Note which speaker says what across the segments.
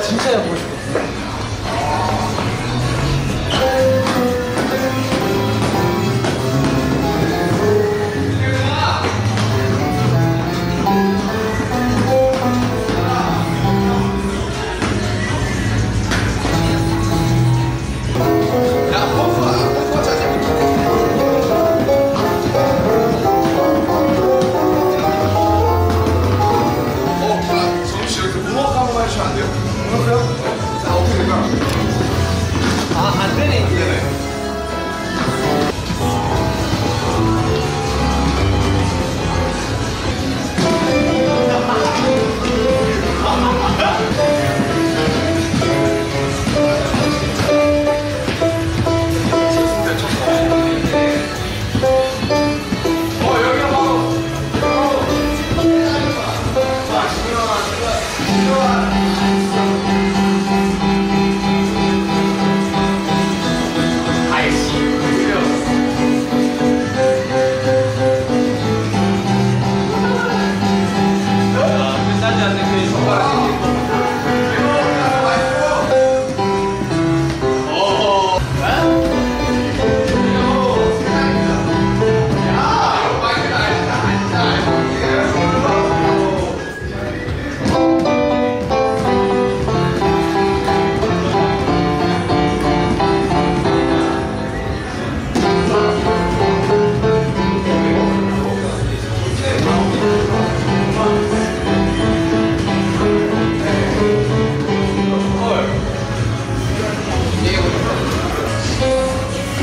Speaker 1: 진짜 보고
Speaker 2: 싶었어요.
Speaker 1: 아안 되네
Speaker 3: 안
Speaker 2: 되네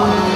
Speaker 2: 아.